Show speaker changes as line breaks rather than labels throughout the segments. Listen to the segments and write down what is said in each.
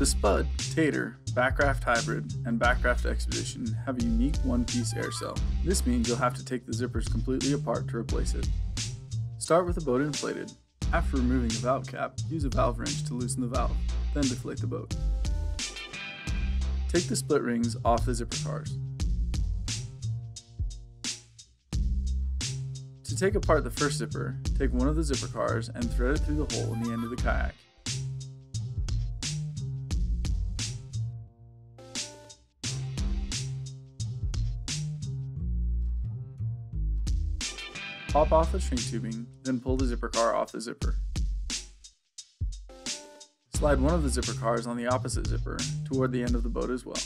The Spud, Tater, Bakraft Hybrid, and Bakraft Expedition have a unique one-piece air cell. This means you'll have to take the zippers completely apart to replace it. Start with the boat inflated. After removing the valve cap, use a valve wrench to loosen the valve, then deflate the boat. Take the split rings off the zipper cars. To take apart the first zipper, take one of the zipper cars and thread it through the hole in the end of the kayak. Pop off the shrink tubing, then pull the zipper car off the zipper. Slide one of the zipper cars on the opposite zipper toward the end of the boat as well.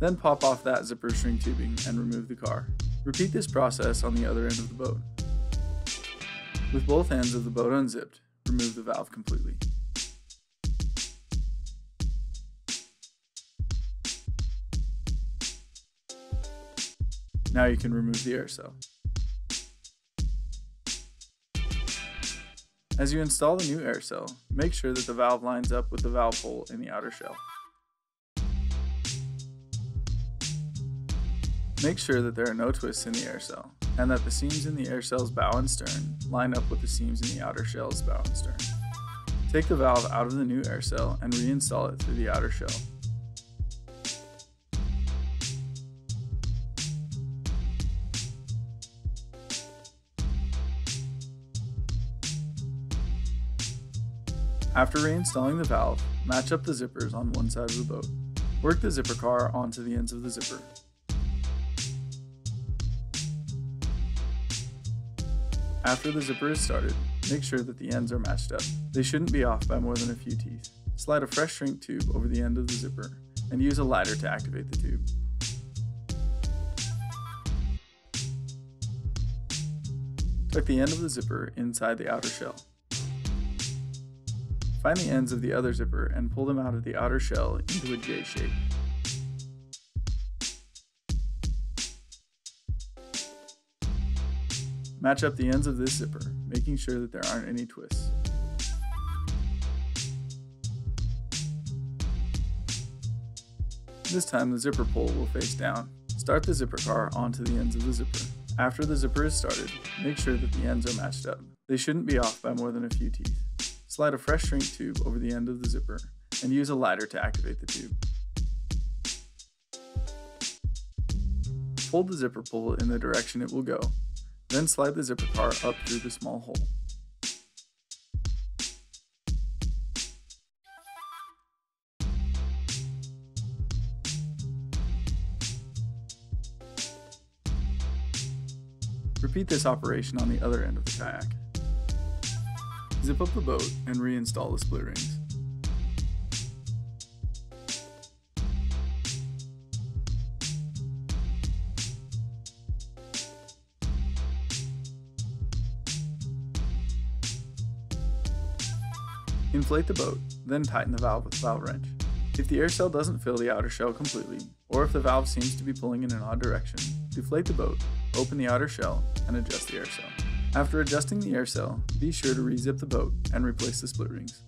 Then pop off that zipper shrink tubing and remove the car. Repeat this process on the other end of the boat. With both ends of the boat unzipped, remove the valve completely. Now you can remove the air cell. As you install the new air cell, make sure that the valve lines up with the valve hole in the outer shell. Make sure that there are no twists in the air cell, and that the seams in the air cell's bow and stern line up with the seams in the outer shell's bow and stern. Take the valve out of the new air cell and reinstall it through the outer shell. After reinstalling the valve, match up the zippers on one side of the boat. Work the zipper car onto the ends of the zipper. After the zipper is started, make sure that the ends are matched up. They shouldn't be off by more than a few teeth. Slide a fresh shrink tube over the end of the zipper and use a lighter to activate the tube. Tuck the end of the zipper inside the outer shell. Find the ends of the other zipper and pull them out of the outer shell into a J shape. Match up the ends of this zipper, making sure that there aren't any twists. This time the zipper pull will face down. Start the zipper car onto the ends of the zipper. After the zipper is started, make sure that the ends are matched up. They shouldn't be off by more than a few teeth. Slide a fresh shrink tube over the end of the zipper and use a lighter to activate the tube. Hold the zipper pull in the direction it will go, then slide the zipper car up through the small hole. Repeat this operation on the other end of the kayak. Zip up the boat and reinstall the split rings. Inflate the boat, then tighten the valve with a valve wrench. If the air cell doesn't fill the outer shell completely, or if the valve seems to be pulling in an odd direction, deflate the boat, open the outer shell, and adjust the air cell. After adjusting the air cell, be sure to rezip the boat and replace the split rings.